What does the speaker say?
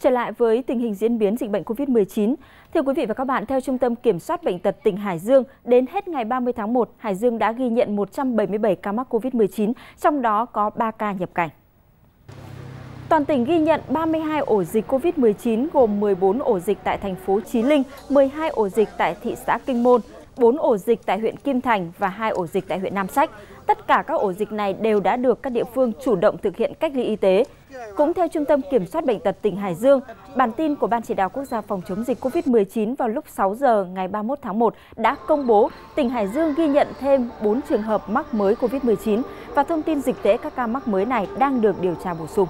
Trở lại với tình hình diễn biến dịch bệnh COVID-19, thưa quý vị và các bạn, theo Trung tâm Kiểm soát Bệnh tật tỉnh Hải Dương, đến hết ngày 30 tháng 1, Hải Dương đã ghi nhận 177 ca mắc COVID-19, trong đó có 3 ca nhập cảnh. Toàn tỉnh ghi nhận 32 ổ dịch COVID-19 gồm 14 ổ dịch tại thành phố Chí Linh, 12 ổ dịch tại thị xã Kinh Môn, 4 ổ dịch tại huyện Kim Thành và 2 ổ dịch tại huyện Nam Sách. Tất cả các ổ dịch này đều đã được các địa phương chủ động thực hiện cách ly y tế. Cũng theo Trung tâm Kiểm soát Bệnh tật tỉnh Hải Dương, bản tin của Ban Chỉ đạo Quốc gia phòng chống dịch COVID-19 vào lúc 6 giờ ngày 31 tháng 1 đã công bố tỉnh Hải Dương ghi nhận thêm 4 trường hợp mắc mới COVID-19 và thông tin dịch tễ các ca mắc mới này đang được điều tra bổ sung.